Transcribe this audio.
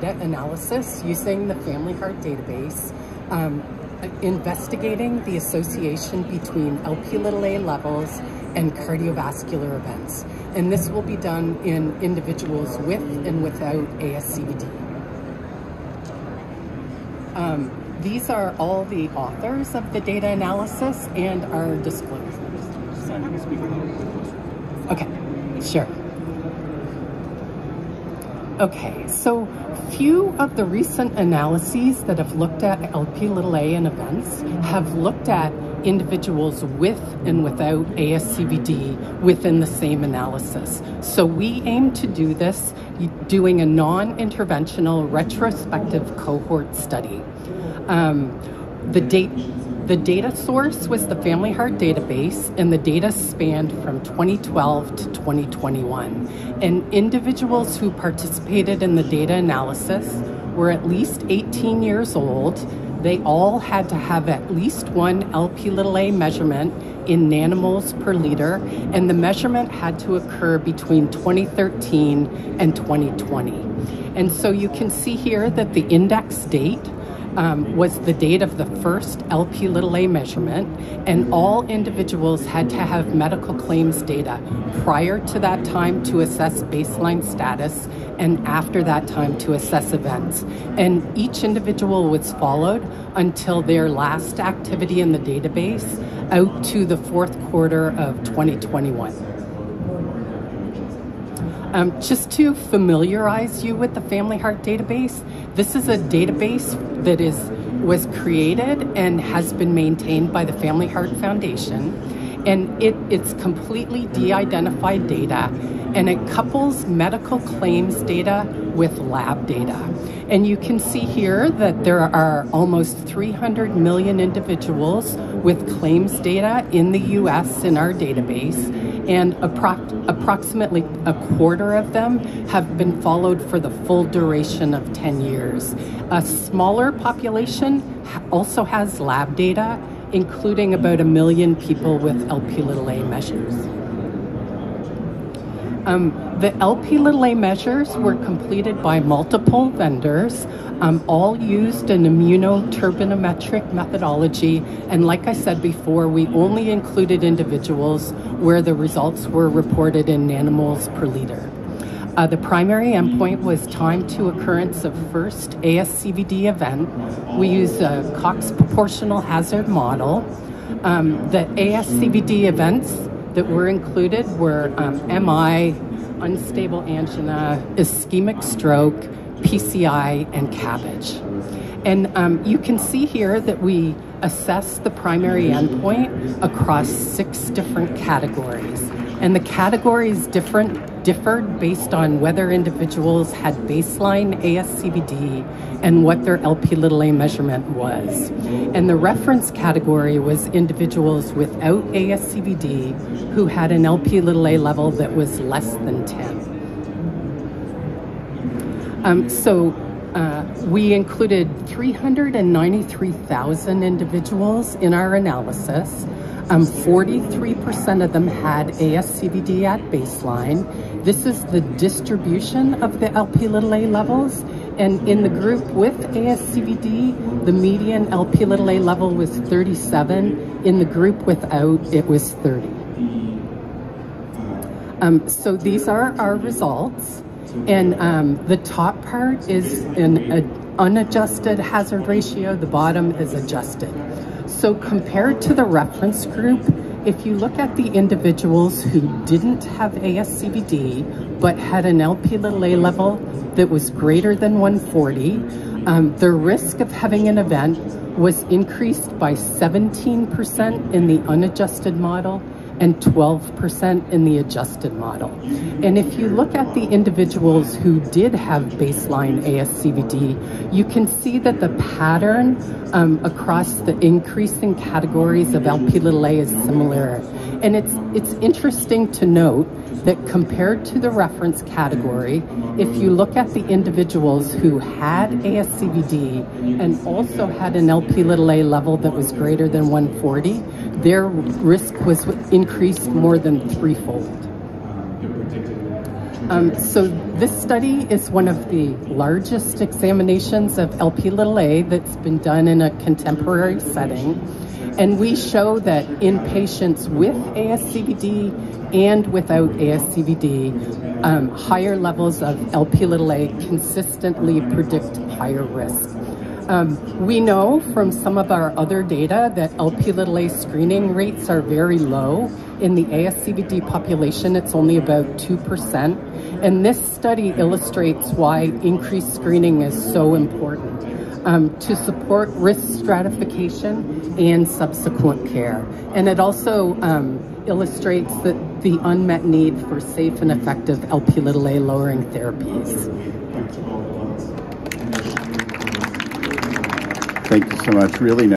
data analysis using the Family Heart Database, um, investigating the association between LP little a levels and cardiovascular events. And this will be done in individuals with and without ASCVD. Um, these are all the authors of the data analysis and our disclosures. Okay, sure. Okay, so few of the recent analyses that have looked at LP little a in events have looked at individuals with and without ASCVD within the same analysis. So we aim to do this doing a non-interventional retrospective cohort study. Um, the date the data source was the Family Heart Database, and the data spanned from 2012 to 2021. And individuals who participated in the data analysis were at least 18 years old. They all had to have at least one LP little a measurement in nanomoles per liter, and the measurement had to occur between 2013 and 2020. And so you can see here that the index date um, was the date of the first LP little a measurement, and all individuals had to have medical claims data prior to that time to assess baseline status and after that time to assess events. And each individual was followed until their last activity in the database out to the fourth quarter of 2021. Um, just to familiarize you with the Family Heart Database, this is a database that is was created and has been maintained by the Family Heart Foundation. And it, it's completely de-identified data and it couples medical claims data with lab data. And you can see here that there are almost 300 million individuals with claims data in the US in our database and appro- approximately a quarter of them have been followed for the full duration of 10 years. A smaller population also has lab data, including about a million people with LP little a measures. Um, the LP little a measures were completed by multiple vendors, um, all used an immunoturbidimetric methodology. And like I said before, we only included individuals where the results were reported in nanomoles per liter. Uh, the primary endpoint was time to occurrence of first ASCVD event. We used a Cox proportional hazard model. Um, the ASCVD events that were included were um, MI, unstable angina, ischemic stroke, PCI, and CABG. And um, you can see here that we assess the primary endpoint across six different categories. And the categories different differed based on whether individuals had baseline ASCVD and what their LP little a measurement was. And the reference category was individuals without ASCVD who had an LP little a level that was less than 10. Um, so uh, we included 393,000 individuals in our analysis. Um, 43% of them had ASCVD at baseline. This is the distribution of the LP little a levels. And in the group with ASCVD, the median LP little a level was 37. In the group without, it was 30. Um, so these are our results. And um, the top part is an unadjusted hazard ratio. The bottom is adjusted. So compared to the reference group, if you look at the individuals who didn't have ASCVD but had an LP little a level that was greater than 140, um, the risk of having an event was increased by 17% in the unadjusted model and 12% in the adjusted model. And if you look at the individuals who did have baseline ASCVD, you can see that the pattern um, across the increasing categories of LP little a is similar. And it's, it's interesting to note that compared to the reference category, if you look at the individuals who had ASCVD and also had an LP little a level that was greater than 140, their risk was increased more than threefold. Um, so this study is one of the largest examinations of LP little a that's been done in a contemporary setting. And we show that in patients with ASCVD and without ASCVD, um, higher levels of LP little a consistently predict higher risk. Um, we know from some of our other data that LP little a screening rates are very low. In the ASCVD population, it's only about 2%. And this study illustrates why increased screening is so important um, to support risk stratification and subsequent care. And it also um, illustrates that the unmet need for safe and effective LP little a lowering therapies. Thank you so much. Really